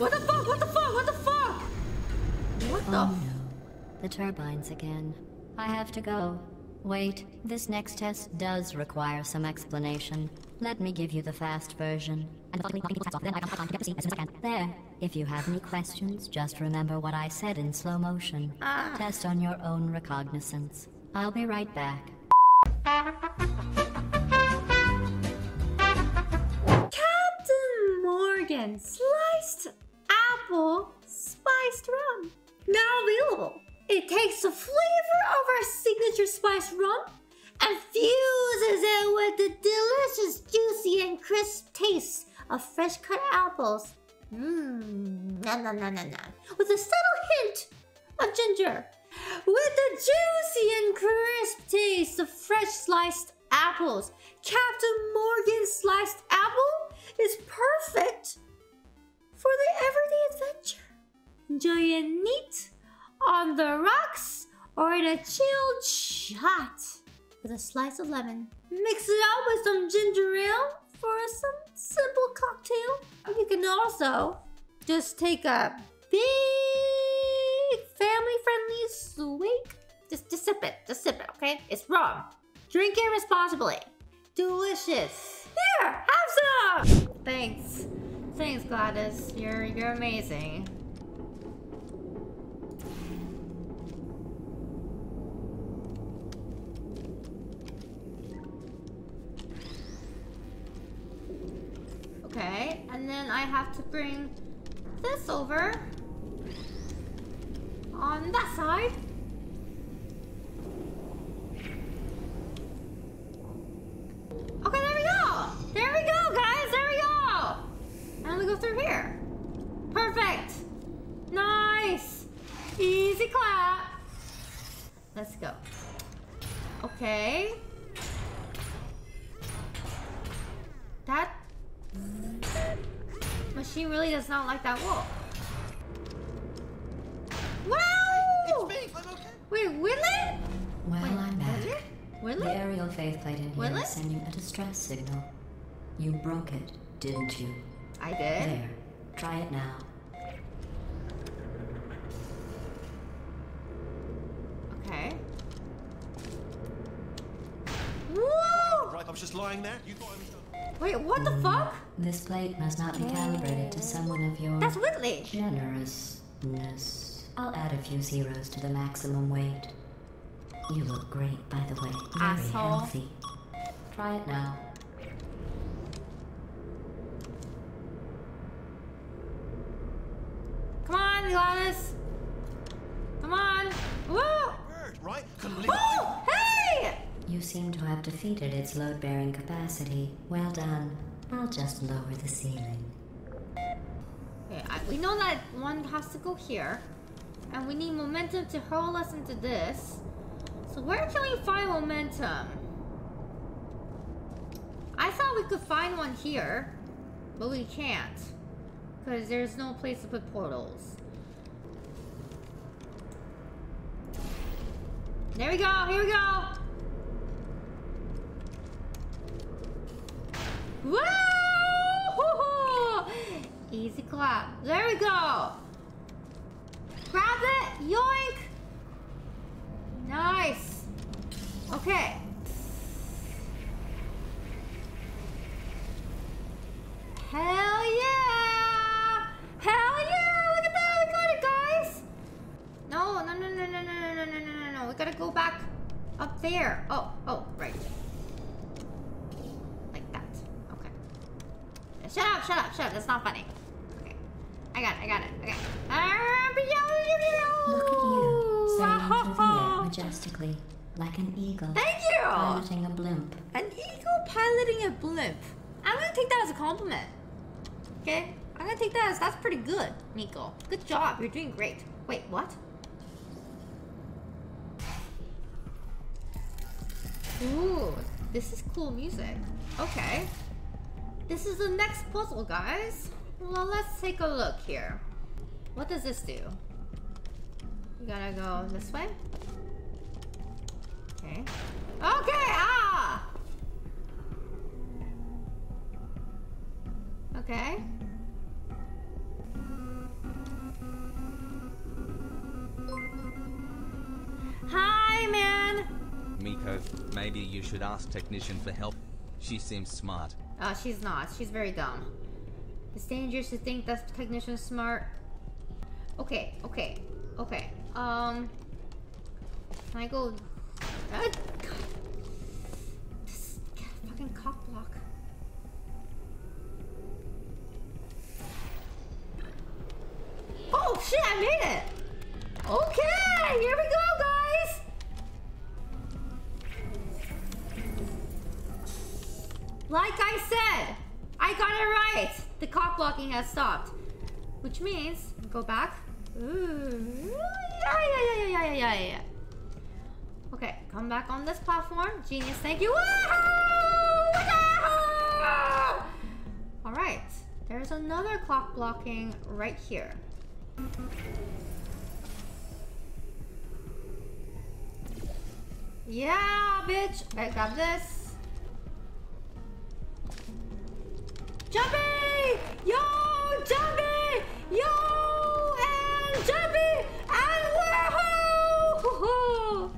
What the fuck? What the fuck? What the fuck? What the? Oh no. The turbines again. I have to go. Wait, this next test does require some explanation. Let me give you the fast version. Then I can get to see as soon as I can. There. If you have any questions, just remember what I said in slow motion. Ah. Test on your own recognizance. I'll be right back. Captain Morgan sliced apple spiced rum. Now available. It takes the flavor of our signature spiced rum and fuses it with the delicious, juicy, and crisp taste of fresh cut apples. Mmm, na na na na na. With a subtle hint of ginger. With the juicy and crisp taste of fresh sliced apples, Captain Morgan's sliced apple is perfect for the everyday adventure. Enjoy it neat, on the rocks, or in a chilled shot with a slice of lemon. Mix it up with some ginger ale for some simple cocktail. You can also just take a big family-friendly swig. Just, just sip it. Just sip it, okay? It's rum. Drink it responsibly. Delicious. Here, have some. Thanks. Thanks, GLaDOS. You're you're amazing. Okay, and then I have to bring this over on that side. Okay, there we go. There we go, guys. There we go. And we go through here. Perfect. Nice. Easy clap. Let's go. Okay. That machine really does not like that wall. Wow! It's me. I'm okay. Wait, Willie? Well, Wait, I'm back. Willie? The Willie? aerial faithplate in here Willie? is sending a distress signal. You broke it, didn't you? I did. There. Try it now. Okay. Woo! Right, I was just lying there. You thought I was done. Wait, what the fuck? This plate must not be calibrated to someone of your That's Wheatley. generousness. I'll add a few zeros to the maximum weight. You look great, by the way. Very Asshole. healthy. Try it now. Come on, GLaDOS. Come on. Woo! Bird, right? Oh, hey! You seem to have defeated its load-bearing capacity. Well done. I'll just lower the ceiling. Okay, I, we know that one has to go here. And we need momentum to hurl us into this. So where can we find momentum? I thought we could find one here. But we can't. Because there's no place to put portals. There we go, here we go! Woo! Easy clap. There we go. Grab it. Yoink. Nice. Okay. Eagle piloting a blimp. I'm gonna take that as a compliment. Okay? I'm gonna take that as that's pretty good, Nico. Good job. You're doing great. Wait, what? Ooh, this is cool music. Okay. This is the next puzzle, guys. Well, let's take a look here. What does this do? We gotta go this way? Okay. Okay, Okay. Hi, man! Miko, maybe you should ask technician for help. She seems smart. Oh, she's not. She's very dumb. It's dangerous to think that technician smart. Okay, okay, okay. Um, can I go? Shit! I made it. Okay, here we go, guys. Like I said, I got it right. The cock blocking has stopped. Which means, go back. Ooh, yeah, yeah, yeah, yeah, yeah, yeah. Okay, come back on this platform. Genius, thank you. All right, there's another clock blocking right here. Yeah, bitch. I got this. Jumpy! Yo, Jumpy! Yo, and Jumpy! And woohoo!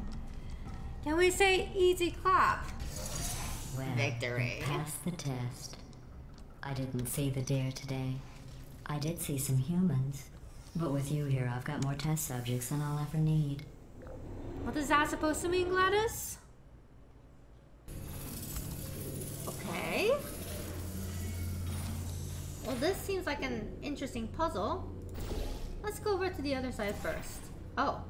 Can we say easy clap? Well, Victory. Passed the test. I didn't see the deer today. I did see some humans. But with you here, I've got more test subjects than I'll ever need. What is that supposed to mean, GLaDOS? Okay. Well, this seems like an interesting puzzle. Let's go over to the other side first. Oh.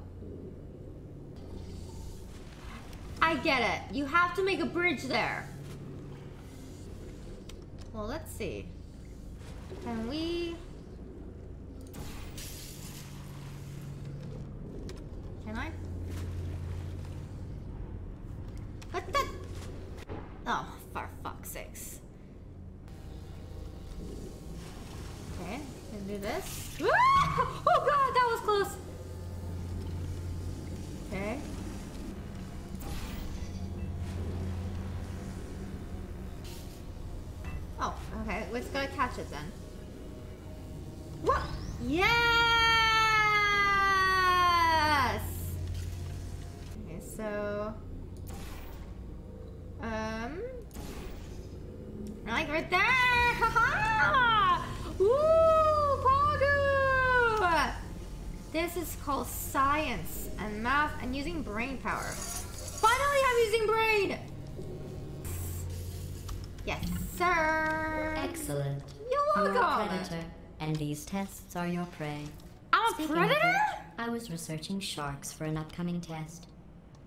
I get it. You have to make a bridge there. Well, let's see. Can we... Can I? What the? Oh, for fuck's sakes. Okay, can do this. Ah! Oh god, that was close. Okay. Oh, okay. It then. What? Yes! Okay, so. Um. Like right there! Haha! Woo! Pogu! This is called science and math and using brain power. Finally, I'm using brain! Yes, sir! Excellent. You're You're a predator, and these tests are your prey. I'm a Speaking of predator? which, I was researching sharks for an upcoming test.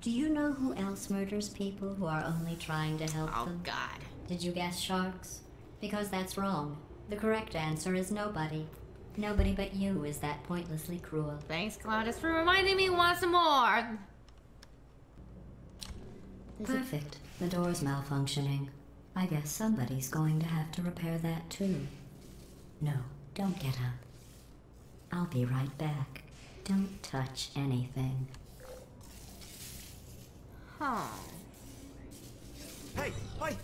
Do you know who else murders people who are only trying to help Oh, them? God. Did you guess sharks? Because that's wrong. The correct answer is nobody. Nobody but you is that pointlessly cruel. Thanks, GLaDOS, for reminding me once more. Perfect. The door's malfunctioning. I guess somebody's going to have to repair that too. No, don't get up. I'll be right back. Don't touch anything. Huh. Hey, hey,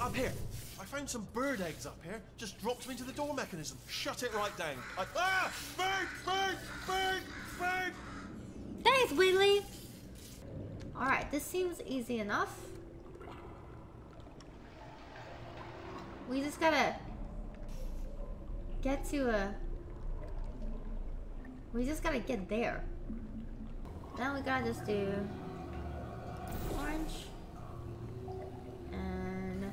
up here. I found some bird eggs up here. Just dropped them into the door mechanism. Shut it right down. I, ah! Bird! Bird! Bird! Bird! Thanks, Wheatley. Alright, this seems easy enough. We just gotta get to a. We just gotta get there. Then we gotta just do orange and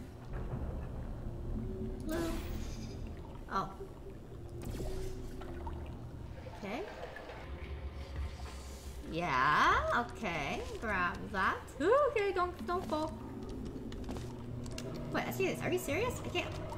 blue. Oh. Okay. Yeah, okay. Grab that. Okay, don't don't fall. Wait, I see this. Are you serious? I can't.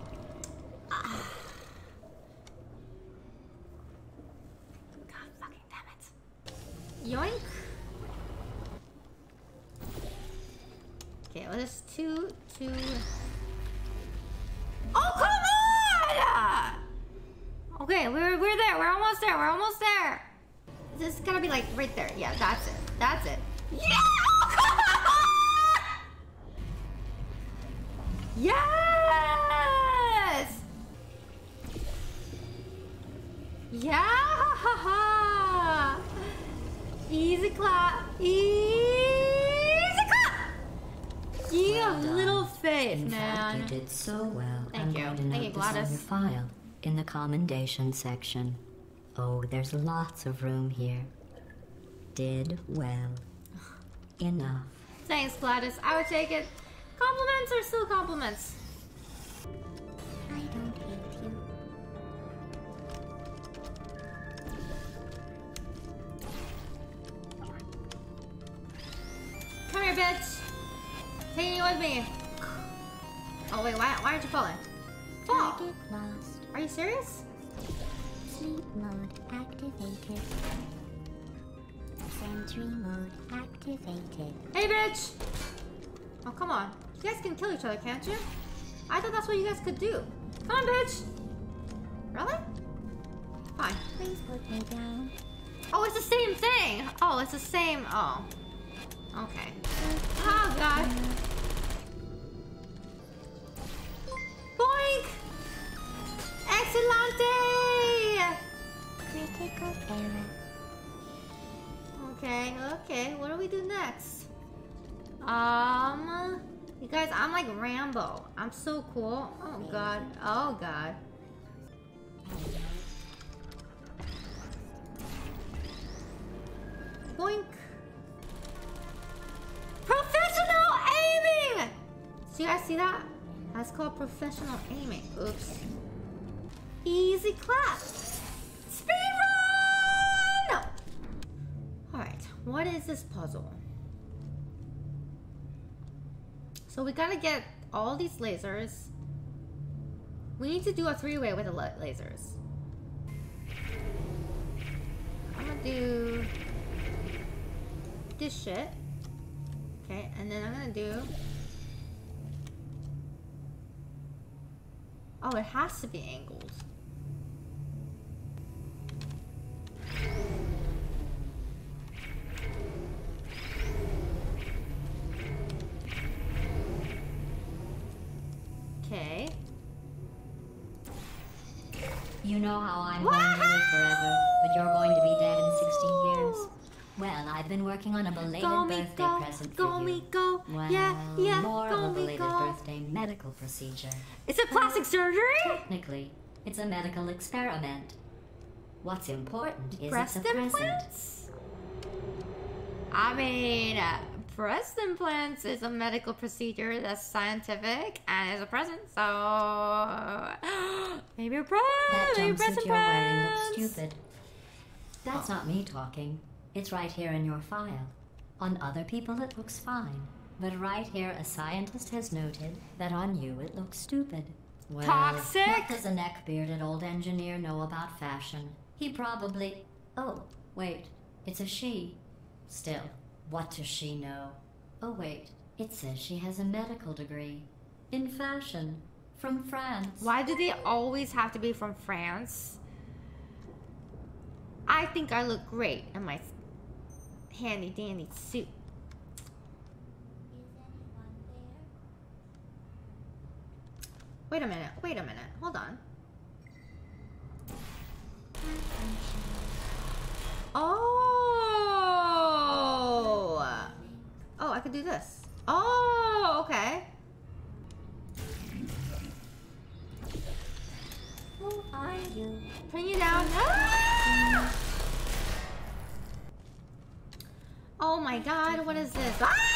Be like right there. Yeah, that's it. That's it. Yeah! yes! Yeah! Easy clap. Easy clap! You Well little faith, In fact, you man. did so well. Thank I'm you. going to Thank you, this on GLaDOS. your file in the commendation section. Oh, there's lots of room here. Did well. Enough. Thanks, GLaDOS. I would take it. Compliments are still compliments. I don't hate you. Come here, bitch. Taking you with me. Oh wait, why, why aren't you falling? Fall. Target lost. Are you serious? Sleep mode activated. Sentry mode activated. Hey, bitch. Oh, come on. You guys can kill each other, can't you? I thought that's what you guys could do. Come on, bitch. Really? Fine. Please put me down. Oh, it's the same thing. Oh, it's the same. Oh. Okay. Oh, God. Okay. What do we do next? Um, you guys, I'm like Rambo. I'm so cool. Oh god. Oh god. Boink. Professional aiming. So you guys see that? That's called professional aiming. Oops. Easy clap. What is this puzzle? So we gotta get all these lasers. We need to do a three-way with the lasers. I'm gonna do this shit. Okay, and then I'm gonna do. Oh, it has to be angles. You know how I'm going to live forever, but you're going to be dead in 60 years. Well, I've been working on a belated Go birthday go, present go for you. me go. Well, yeah, yeah, more go of a belated go. birthday medical procedure. Is it plastic surgery? Technically, it's a medical experiment. What's important is Breast it's a present. implants? I mean, uh, breast implants is a medical procedure that's scientific and is a present. So maybe a breast, That maybe breast jumpsuit you're wearing looks implants. stupid. That's not me talking. It's right here in your file. On other people, it looks fine. But right here, a scientist has noted that on you it looks stupid. Well, Toxic? What does a neck-bearded old engineer know about fashion? He probably... Oh, wait. It's a she. Still, what does she know? Oh, wait. It says she has a medical degree. In fashion. From France. Why do they always have to be from France? I think I look great in my handy dandy suit. Wait a minute, wait a minute, hold on. Oh! Oh, I could do this. Oh, okay. Who are you? Putting you down. Ah! Oh my god, what is this? Ah!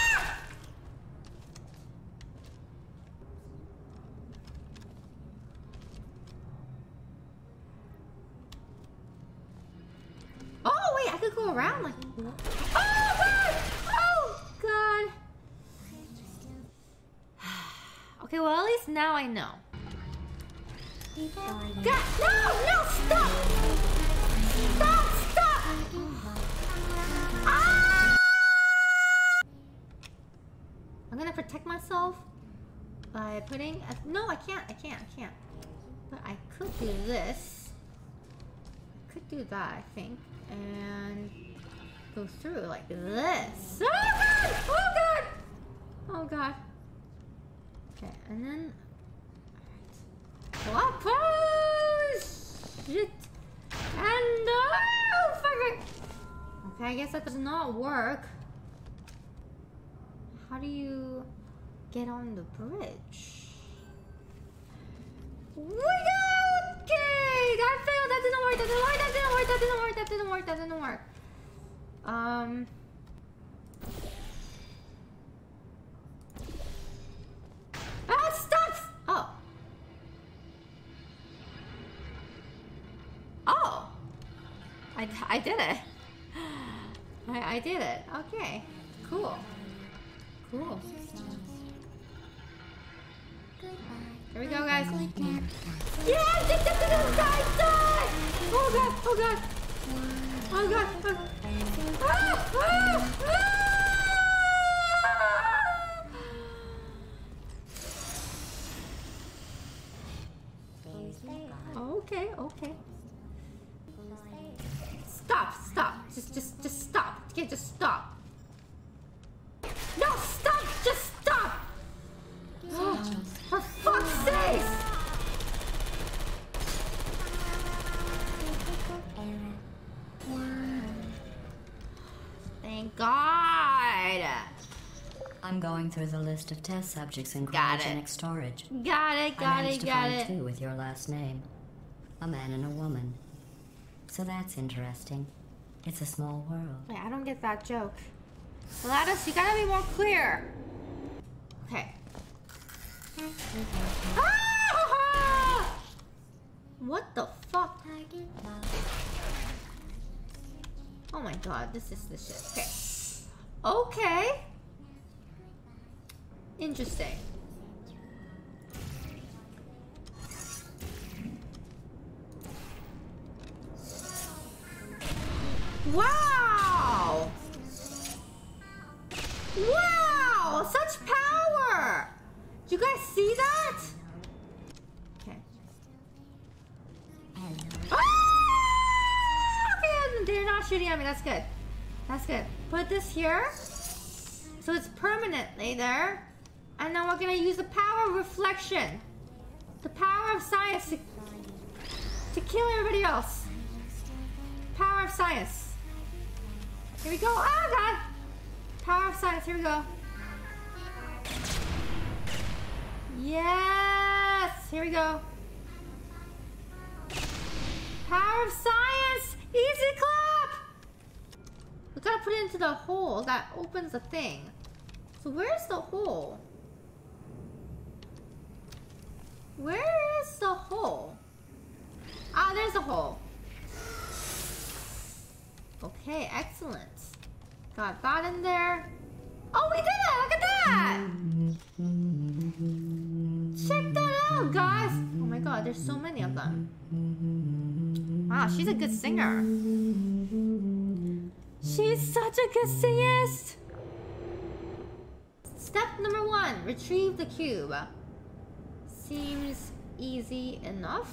Can't. But I could do this. I could do that. I think, and go through like this. Oh god! Oh god! Oh god! Okay, and then. Alright. Swap oh, Shit! And oh fuck it! Okay, I guess that does not work. How do you? get on the bridge. We go! Okay! That failed! That didn't work! That didn't work! That didn't work! That didn't work! That didn't work! That didn't work! Um... Ah, stop! Oh. Oh! I, I did it. I, I did it. Okay. Cool. Cool. Here we go, guys. Die! Oh god! Oh god! Oh god! Oh. Ah! Ah! Ah! Okay, okay. God! I'm going through the list of test subjects in Got it. cryogenic storage. Got it, I got managed it, to find it. two with your last name. A man and a woman. So that's interesting. It's a small world. Wait, I don't get that joke. GLaDOS, you gotta be more clear. Okay. Ah! What the fuck? Oh my god, this is the shit. Okay. Okay. Interesting. Wow! Shooting at me. That's good. That's good. Put this here. So it's permanently there. And then we're gonna use the power of reflection. The power of science to, to kill everybody else. Power of science. Here we go. Oh god. Power of science. Here we go. Yes. Here we go. Power of science. Easy clap. Gotta put it into the hole that opens the thing. So where's the hole? Where is the hole? Ah, there's a hole. Okay, excellent. Got that in there. Oh, we did it! Look at that! Check that out, guys! Oh my god, there's so many of them. Wow, she's a good singer. She's such a singist! Step number one, retrieve the cube. Seems easy enough.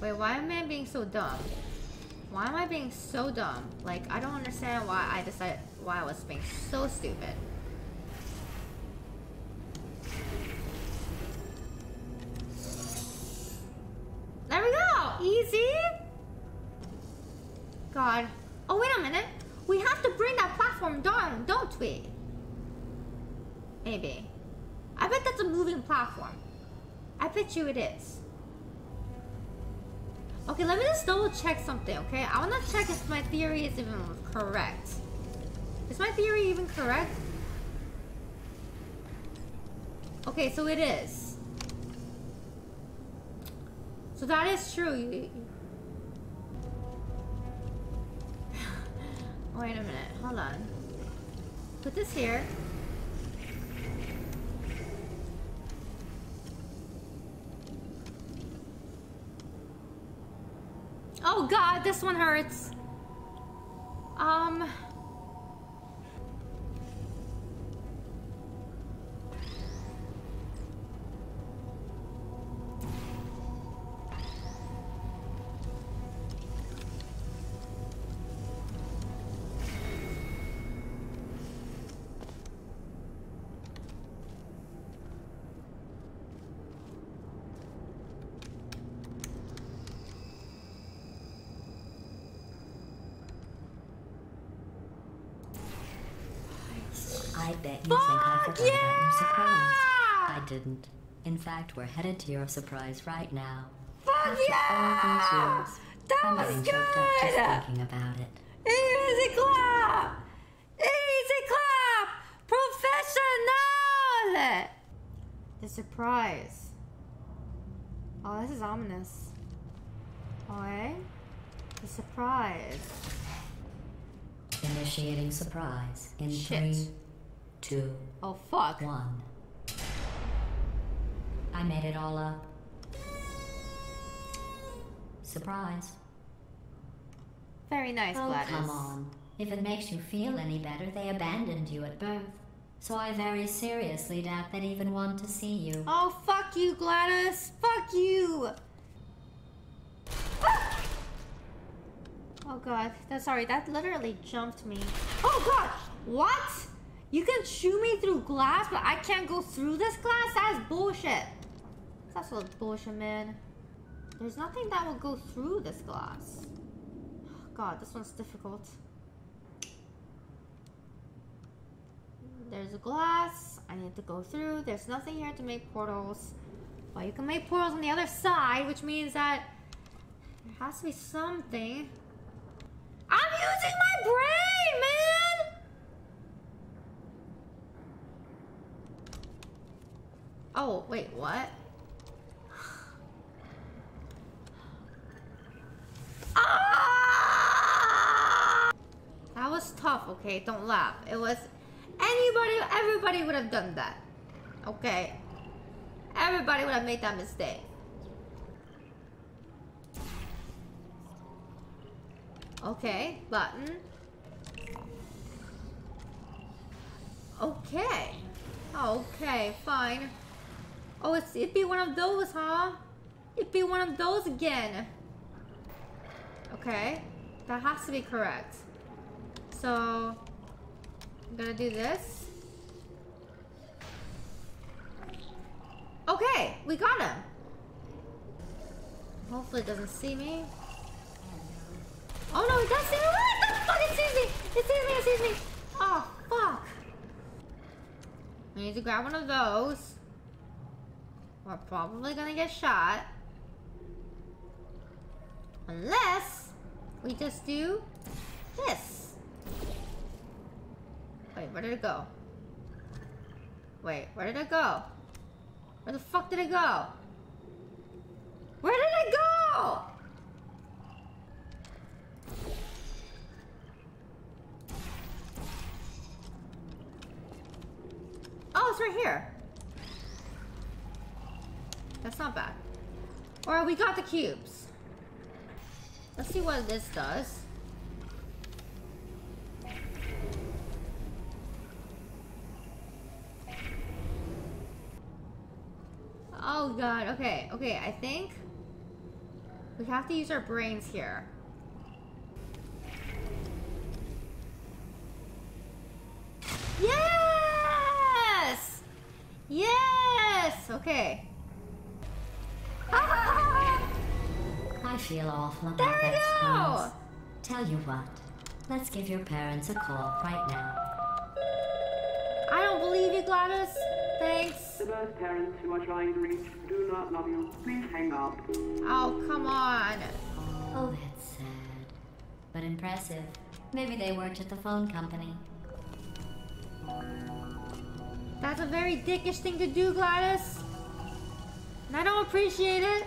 Wait, why am I being so dumb? Why am I being so dumb? Like, I don't understand why I decided why I was being so stupid. God. Oh, wait a minute. We have to bring that platform down, don't we? Maybe. I bet that's a moving platform. I bet you it is. Okay, let me just double check something, okay? I wanna check if my theory is even correct. Is my theory even correct? Okay, so it is. So that is true. Wait a minute, hold on. Put this here. Oh god, this one hurts. Um. Bet you think I Fuck forgot about your surprise. I didn't. In fact, we're headed to your surprise right now. Fuck After all these yeah! years, That I'm was choked up just good! thinking about it. Easy clap! Easy clap! Professional! The surprise. Oh, this is ominous. Alright. The surprise. Initiating surprise in Shit. three, two, Oh, fuck. one. I made it all up. Surprise. Very nice, Oh, GLaDOS. come on. If it makes you feel any better, they abandoned you at birth. So I very seriously doubt they'd even want to see you. Oh, fuck you, GLaDOS. Fuck you. Ah! Oh god, that's sorry. That literally jumped me. Oh god, what? You can shoot me through glass, but I can't go through this glass. That's bullshit. That's what bullshit, man. There's nothing that will go through this glass. God, this one's difficult. There's a glass. I need to go through. There's nothing here to make portals. Well, you can make portals on the other side, which means that there has to be something. I'm using my brain, man! Oh, wait, what? Ah! That was tough, okay? Don't laugh. It was anybody, everybody would have done that. Okay? Everybody would have made that mistake. Okay, button. Okay. Okay, fine. Oh, it's, it'd be one of those, huh? It'd be one of those again. Okay. That has to be correct. So, I'm gonna do this. Okay, we got him. Hopefully it doesn't see me. Oh no, it does see me! What the fuck? It sees me! It sees me! It sees me! Oh, fuck. I need to grab one of those. We're probably gonna get shot. Unless we just do this. Wait, where did it go? Wait, where did it go? Where the fuck did it go? Where did it go? Oh, it's right here. That's not bad. Or we got the cubes. Let's see what this does. Oh god, okay, okay, I think we have to use our brains here. Yes! Yes! Okay. I feel awful about There we that go! Tell you what, let's give your parents a call right now. I don't believe you, GLaDOS. Thanks. The birth parents who are trying to reach do not love you. Please hang up. Oh, come on. Oh, that's sad. But impressive. Maybe they worked at the phone company. That's a very dickish thing to do, GLaDOS. And I don't appreciate it.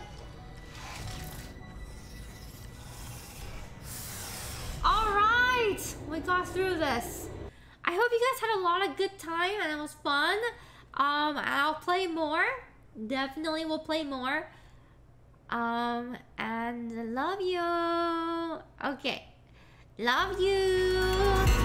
We got through this. I hope you guys had a lot of good time and it was fun. Um, I'll play more. Definitely will play more. Um, and love you. Okay. Love you.